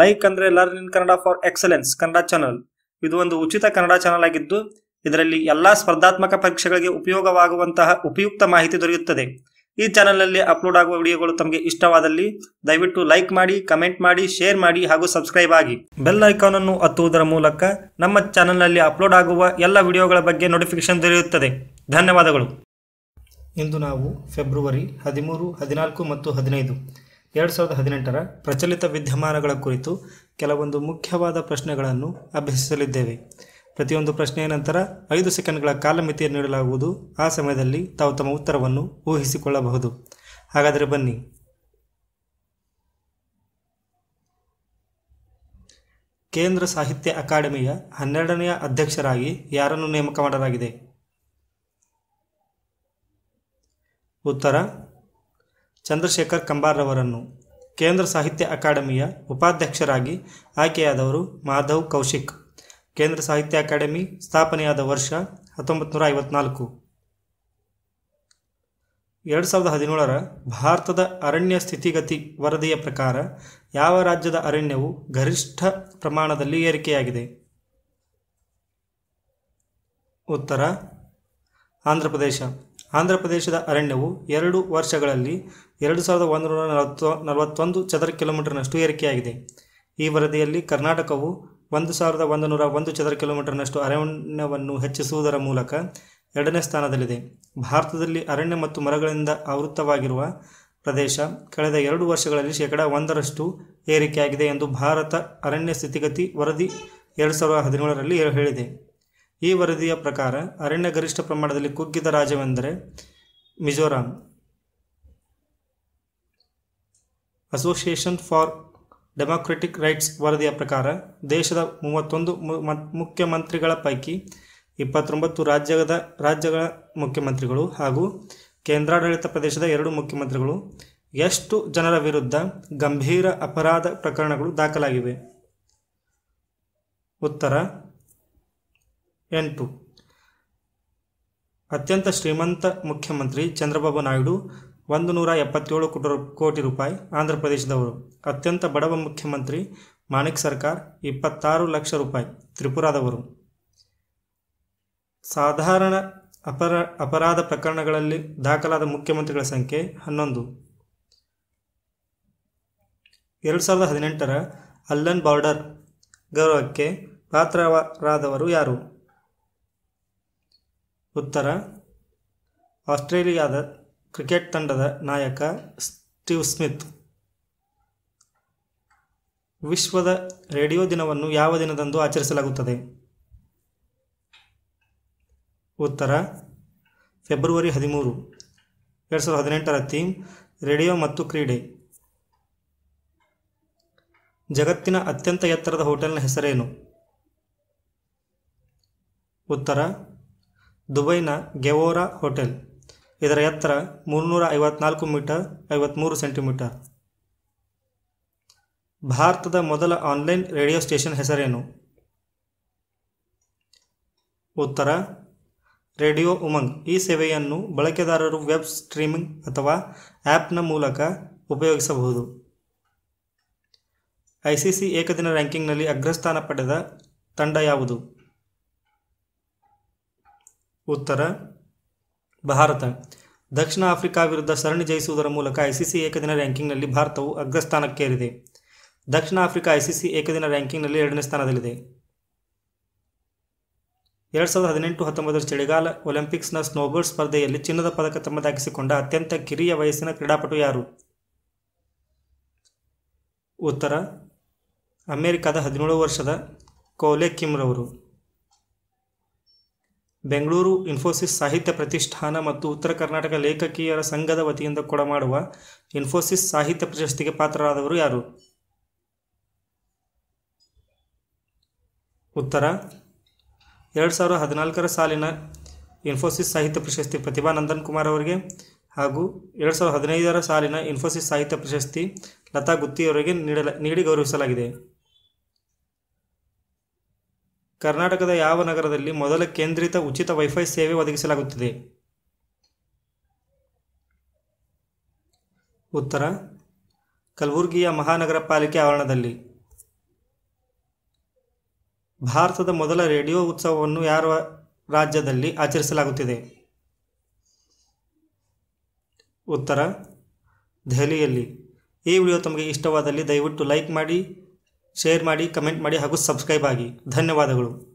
Like ಅಂದ್ರೆ learn in Kannada for excellence Kannada channel ಇದು ಒಂದು ಉಚಿತ ಕನ್ನಡ ಚಾನಲ್ ಆಗಿದ್ದು, ಇದರಲ್ಲಿ ಎಲ್ಲಾ ಸ್ಪರ್ಧಾತ್ಮಕ ಪರೀಕ್ಷೆಗಳಿಗೆ ಉಪಯೋಗವಾಗುವಂತಹ ಉಪಯುಕ್ತ ಮಾಹಿತಿ ದೊರೆಯುತ್ತದೆ. ಈ ಚಾನಲ್ನಲ್ಲಿ ಅಪ್ಲೋಡ್ ಆಗುವ ವಿಡಿಯೋಗಳು ತಮಗೆ ಇಷ್ಟವಾದಲ್ಲಿ ದಯವಿಟ್ಟು ಲೈಕ್ ಮಾಡಿ ಕಮೆಂಟ್ ಮಾಡಿ ಶೇರ್ ಮಾಡಿ ಹಾಗೂ ಸಬ್ಸ್ಕ್ರೈಬ್ ಆಗಿ. ಬೆಲ್ ಐಕಾನ್ ಅನ್ನು ಒತ್ತುವುದರ ಮೂಲಕ ನಮ್ಮ ಚಾನಲ್ನಲ್ಲಿ ಅಪ್ಲೋಡ್ ಆಗುವ ಎಲ್ಲ ವಿಡಿಯೋಗಳ ಬಗ್ಗೆ ನೋಟಿಫಿಕೇಶನ್ ದೊರೆಯುತ್ತದೆ. ಧನ್ಯವಾದಗಳು. ಇಂದು ನಾವು ಫೆಬ್ರವರಿ ಹದಿಮೂರು, ಹದಿನಾಲ್ಕು ಮತ್ತು ಹದಿನೈದು. ಎರಡು ಸಾವಿರದ ಹದಿನೆಂಟರ ಪ್ರಚಲಿತ ವಿದ್ಯಮಾನಗಳ ಕುರಿತು ಕೆಲವೊಂದು ಮುಖ್ಯವಾದ ಪ್ರಶ್ನೆಗಳನ್ನು ಅಭ್ಯಸಿಸಲಿದ್ದೇವೆ. ಪ್ರತಿಯೊಂದು ಪ್ರಶ್ನೆಯ ನಂತರ ಐದು ಸೆಕೆಂಡ್ಗಳ ಕಾಲಮಿತಿಯನ್ನು ನೀಡಲಾಗುವುದು. ಆ ಸಮಯದಲ್ಲಿ ತಾವು ತಮ್ಮ ಉತ್ತರವನ್ನು ಊಹಿಸಿಕೊಳ್ಳಬಹುದು. ಹಾಗಾದರೆ ಬನ್ನಿ. ಕೇಂದ್ರ ಸಾಹಿತ್ಯ ಅಕಾಡೆಮಿಯ ಹನ್ನೆರಡನೆಯ ಅಧ್ಯಕ್ಷರಾಗಿ ಯಾರನ್ನು ನೇಮಕ ಮಾಡಲಾಗಿದೆ ಉತ್ತರ ಚಂದ್ರಶೇಖರ್ ಕಂಬಾರ್ರವರನ್ನು ಕೇಂದ್ರ ಸಾಹಿತ್ಯ ಅಕಾಡೆಮಿಯ ಉಪಾಧ್ಯಕ್ಷರಾಗಿ ಆಯ್ಕೆಯಾದವರು ಮಾಧವ್ ಕೌಶಿಕ್. ಕೇಂದ್ರ ಸಾಹಿತ್ಯ ಅಕಾಡೆಮಿ ಸ್ಥಾಪನೆಯಾದ ವರ್ಷ ಹತ್ತೊಂಬತ್ತು ನೂರ ಐವತ್ನಾಲ್ಕು ಎರಡು ಸಾವಿರದ ಹದಿನೇಳರ ಭಾರತದ ಅರಣ್ಯ ಸ್ಥಿತಿಗತಿ ವರದಿಯ ಪ್ರಕಾರ ಯಾವ ರಾಜ್ಯದ ಅರಣ್ಯವು ಗರಿಷ್ಠ ಪ್ರಮಾಣದಲ್ಲಿ ಏರಿಕೆಯಾಗಿದೆ? ಉತ್ತರ ಆಂಧ್ರಪ್ರದೇಶ ಆಂಧ್ರಪ್ರದೇಶದ ಅರಣ್ಯವು ಎರಡು ವರ್ಷಗಳಲ್ಲಿ ಎರಡು ಸಾವಿರದ ಒಂದೂರ ನಲವತ್ತು, ನಲವತ್ತೊಂದು ಚದರ ಕಿಲೋಮೀಟರ್ನಷ್ಟು ಏರಿಕೆಯಾಗಿದೆ. ಈ ವರದಿಯಲ್ಲಿ ಕರ್ನಾಟಕವು ಒಂದು ಸಾವಿರದ ಒಂದು ನೂರ ಒಂದು ಚದರ ಕಿಲೋಮೀಟರ್ನಷ್ಟು ಅರಣ್ಯವನ್ನು ಹೆಚ್ಚಿಸುವುದರ ಮೂಲಕ ಎರಡನೇ ಸ್ಥಾನದಲ್ಲಿದೆ. ಭಾರತದಲ್ಲಿ ಅರಣ್ಯ ಮತ್ತು ಮರಗಳಿಂದ ಆವೃತ್ತವಾಗಿರುವ ಪ್ರದೇಶ ಕಳೆದ ಎರಡು ವರ್ಷಗಳಲ್ಲಿ ಶೇಕಡಾ ಒಂದರಷ್ಟು ಏರಿಕೆಯಾಗಿದೆ ಎಂದು ಭಾರತ ಅರಣ್ಯ ಸ್ಥಿತಿಗತಿ ವರದಿ ಎರಡು ಸಾವಿರದ ಹದಿನೇಳರಲ್ಲಿ ಹೇಳಿದೆ. ಈ ವರದಿಯ ಪ್ರಕಾರ ಅರಣ್ಯ ಗರಿಷ್ಠ ಪ್ರಮಾಣದಲ್ಲಿ ಕುಗ್ಗಿದ ರಾಜ್ಯವೆಂದರೆ Mizoram. Association for democratic rights ವರದಿಯ ಪ್ರಕಾರ ದೇಶದ ಮೂವತ್ತೊಂದು ಮುಖ್ಯಮಂತ್ರಿಗಳ ಪೈಕಿ ಇಪ್ಪತ್ತೊಂಬತ್ತು ರಾಜ್ಯದ ರಾಜ್ಯಗಳ ಮುಖ್ಯಮಂತ್ರಿಗಳು ಹಾಗೂ ಕೇಂದ್ರಾಡಳಿತ ಪ್ರದೇಶದ ಎರಡು ಮುಖ್ಯಮಂತ್ರಿಗಳು ಎಷ್ಟು ಜನರ ವಿರುದ್ಧ ಗಂಭೀರ ಅಪರಾಧ ಪ್ರಕರಣಗಳು ದಾಖಲಾಗಿವೆ? ಉತ್ತರ ಎಂಟು. ಅತ್ಯಂತ ಶ್ರೀಮಂತ ಮುಖ್ಯಮಂತ್ರಿ ಚಂದ್ರಬಾಬು ನಾಯ್ಡು ಒಂದು ನೂರ ಎಪ್ಪತ್ತೇಳು ಕೋಟಿ ರೂಪಾಯಿ ಆಂಧ್ರ ಪ್ರದೇಶದವರು. ಅತ್ಯಂತ ಬಡವ ಮುಖ್ಯಮಂತ್ರಿ ಮಾಣಿಕ್ ಸರ್ಕಾರ್, ಇಪ್ಪತ್ತಾರು ಲಕ್ಷ ರೂಪಾಯಿ ತ್ರಿಪುರಾದವರು. ಸಾಧಾರಣ ಅಪರ ಅಪರಾಧ ಪ್ರಕರಣಗಳಲ್ಲಿ ದಾಖಲಾದ ಮುಖ್ಯಮಂತ್ರಿಗಳ ಸಂಖ್ಯೆ ಹನ್ನೊಂದು. ಎರಡು ಸಾವಿರದ ಹದಿನೆಂಟರ ಅಲ್ಲನ್ ಬಾರ್ಡರ್ ಗೌರವಕ್ಕೆ ಪಾತ್ರರಾದವರು ಯಾರು? ಉತ್ತರ. ಆಸ್ಟ್ರೇಲಿಯಾದ ಕ್ರಿಕೆಟ್ ತಂಡದ ನಾಯಕ ಸ್ಟೀವ್ ಸ್ಮಿತ್. ವಿಶ್ವದ ರೇಡಿಯೋ ದಿನವನ್ನು ಯಾವ ದಿನದಂದು ಆಚರಿಸಲಾಗುತ್ತದೆ? ಉತ್ತರ. ಫೆಬ್ರವರಿ ಹದಿಮೂರು, ಎರಡು ಸಾವಿರದ ಹದಿನೆಂಟರ ಥೀಮ್ ರೇಡಿಯೋ ಮತ್ತು ಕ್ರೀಡೆ. ಜಗತ್ತಿನ ಅತ್ಯಂತ ಎತ್ತರದ ಹೋಟೆಲ್ನ ಹೆಸರೇನು? ಉತ್ತರ. ದುಬೈನ ಗೆವೋರಾ ಹೋಟೆಲ್. ಇದರ ಎತ್ತರ ಮೂರುನೂರ ಐವತ್ನಾಲ್ಕು ಮೀಟರ್ ಐವತ್ತ್ಮೂರು ಸೆಂಟಿಮೀಟರ್. ಭಾರತದ ಮೊದಲ ಆನ್ಲೈನ್ ರೇಡಿಯೋ ಸ್ಟೇಷನ್ ಹೆಸರೇನು? ಉತ್ತರ, ರೇಡಿಯೋ ಉಮಂಗ್. ಈ ಸೇವೆಯನ್ನು ಬಳಕೆದಾರರು ವೆಬ್ ಸ್ಟ್ರೀಮಿಂಗ್ ಅಥವಾ ಆ್ಯಪ್ನ ಮೂಲಕ ಉಪಯೋಗಿಸಬಹುದು. ಐಸಿಸಿ ಏಕದಿನ ರ್ಯಾಂಕಿಂಗ್ನಲ್ಲಿ ಅಗ್ರಸ್ಥಾನ ಪಡೆದ ತಂಡ ಯಾವುದು? ಉತ್ತರ, ಭಾರತ. ದಕ್ಷಿಣ ಆಫ್ರಿಕಾ ವಿರುದ್ಧ ಸರಣಿ ಜಯಿಸುವುದರ ಮೂಲಕ ಐಸಿಸಿ ಏಕದಿನ ರ್ಯಾಂಕಿಂಗ್ನಲ್ಲಿ ಭಾರತವು ಅಗ್ರಸ್ಥಾನಕ್ಕೇರಿದೆ. ದಕ್ಷಿಣ ಆಫ್ರಿಕಾ ಐಸಿಸಿ ಏಕದಿನ ರ್ಯಾಂಕಿಂಗ್ನಲ್ಲಿ ಎರಡನೇ ಸ್ಥಾನದಲ್ಲಿದೆ. ಎರಡು ಸಾವಿರದ ಹದಿನೆಂಟು ಹತ್ತೊಂಬತ್ತರ ಚಳಿಗಾಲ ಒಲಿಂಪಿಕ್ಸ್ನ ಸ್ನೋಬೋರ್ಡ್ ಸ್ಪರ್ಧೆಯಲ್ಲಿ ಚಿನ್ನದ ಪದಕ ತಮ್ಮದಾಗಿಸಿಕೊಂಡ ಅತ್ಯಂತ ಕಿರಿಯ ವಯಸ್ಸಿನ ಕ್ರೀಡಾಪಟು ಯಾರು? ಉತ್ತರ, ಅಮೆರಿಕದ ಹದಿನೇಳು ವರ್ಷದ ಕೋಲೆ ಕಿಮ್ರವರು. ಬೆಂಗಳೂರು ಇನ್ಫೋಸಿಸ್ ಸಾಹಿತ್ಯ ಪ್ರತಿಷ್ಠಾನ ಮತ್ತು ಉತ್ತರ ಕರ್ನಾಟಕ ಲೇಖಕಿಯರ ಸಂಘದ ವತಿಯಿಂದ ಕೊಡಮಾಡುವ ಇನ್ಫೋಸಿಸ್ ಸಾಹಿತ್ಯ ಪ್ರಶಸ್ತಿಗೆ ಪಾತ್ರರಾದವರು ಯಾರು? ಉತ್ತರ. ಎರಡು ಸಾವಿರದ ಹದಿನಾಲ್ಕರ ಸಾಲಿನ ಇನ್ಫೋಸಿಸ್ ಸಾಹಿತ್ಯ ಪ್ರಶಸ್ತಿ ಪ್ರತಿಭಾ ನಂದನ್ ಕುಮಾರ್ ಅವರಿಗೆ ಹಾಗೂ ಎರಡು ಸಾವಿರದ ಹದಿನೈದರ ಸಾಲಿನ ಇನ್ಫೋಸಿಸ್ ಸಾಹಿತ್ಯ ಪ್ರಶಸ್ತಿ ಲತಾ ಗುತ್ತಿಯವರಿಗೆ ನೀಡಲ, ನೀಡಿ ಗೌರವಿಸಲಾಗಿದೆ. ಕರ್ನಾಟಕದ ಯಾವ ನಗರದಲ್ಲಿ ಮೊದಲ ಕೇಂದ್ರಿತ ಉಚಿತ ವೈಫೈ ಸೇವೆ ಒದಗಿಸಲಾಗುತ್ತಿದೆ? ಉತ್ತರ. ಕಲಬುರಗಿಯ ಮಹಾನಗರ ಪಾಲಿಕೆ ಆವರಣದಲ್ಲಿ. ಭಾರತದ ಮೊದಲ ರೇಡಿಯೋ ಉತ್ಸವವನ್ನು ಯಾರ ರಾಜ್ಯದಲ್ಲಿ ಆಚರಿಸಲಾಗುತ್ತಿದೆ? ಉತ್ತರ. ದೆಹಲಿಯಲ್ಲಿ. ಈ ವಿಡಿಯೋ ತಮಗೆ ಇಷ್ಟವಾದಲ್ಲಿ ದಯವಿಟ್ಟು ಲೈಕ್ ಮಾಡಿ ಶೇರ್ ಮಾಡಿ ಕಮೆಂಟ್ ಮಾಡಿ ಹಾಗೂ ಸಬ್ಸ್ಕ್ರೈಬ್ ಆಗಿ. ಧನ್ಯವಾದಗಳು.